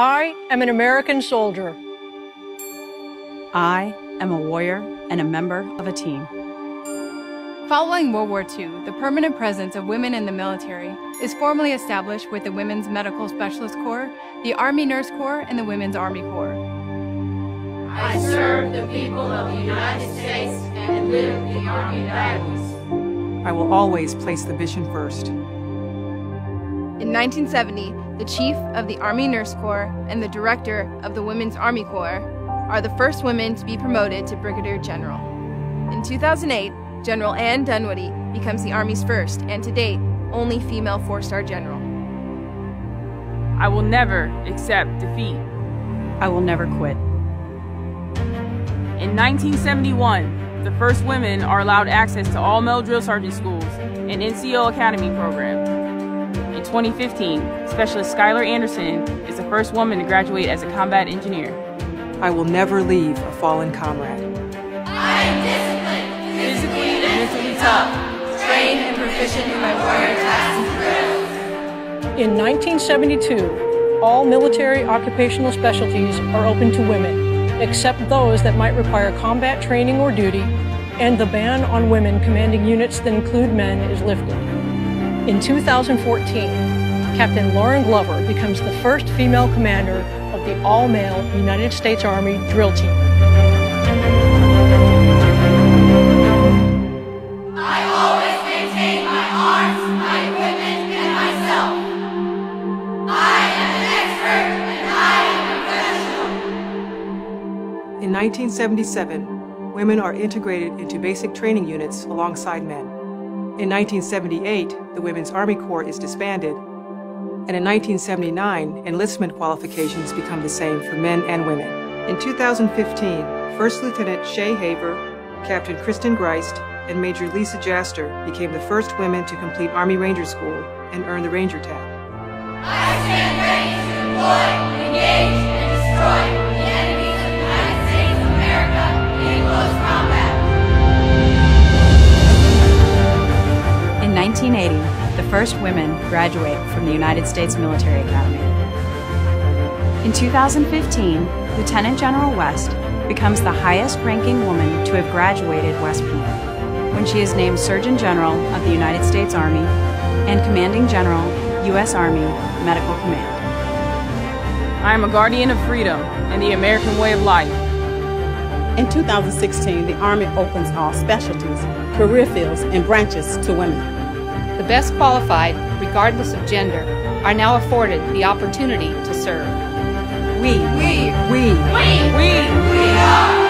I am an American soldier. I am a warrior and a member of a team. Following World War II, the permanent presence of women in the military is formally established with the Women's Medical Specialist Corps, the Army Nurse Corps, and the Women's Army Corps. I serve the people of the United States and live the Army values. I will always place the mission first. In 1970, the Chief of the Army Nurse Corps and the Director of the Women's Army Corps are the first women to be promoted to Brigadier General. In 2008, General Ann Dunwoody becomes the Army's first, and to date, only female four-star general. I will never accept defeat. I will never quit. In 1971, the first women are allowed access to all male drill sergeant schools and NCO Academy program. In 2015, Specialist Skylar Anderson is the first woman to graduate as a combat engineer. I will never leave a fallen comrade. I am disciplined, Physically and mentally tough. trained and proficient in my warrior tasks and drills. In 1972, all military occupational specialties are open to women, except those that might require combat training or duty, and the ban on women commanding units that include men is lifted. In 2014, Captain Lauren Glover becomes the first female commander of the all-male United States Army drill team. I always maintain my arms, my equipment, and myself. I am an expert and I am professional. In 1977, women are integrated into basic training units alongside men. In 1978, the Women's Army Corps is disbanded. And in 1979, enlistment qualifications become the same for men and women. In 2015, First Lieutenant Shaye Haver, Captain Kristen Griest, and Major Lisa Jaster became the first women to complete Army Ranger School and earn the Ranger tab. I stand ready to deploy, engage, and destroy 1980, the first women graduate from the United States Military Academy. In 2015, Lieutenant General West becomes the highest ranking woman to have graduated West Point when she is named Surgeon General of the United States Army and Commanding General, U.S. Army Medical Command. I am a guardian of freedom and the American way of life. In 2016, the Army opens all specialties, career fields, and branches to women. The best qualified, regardless of gender, are now afforded the opportunity to serve. We, We, We, We,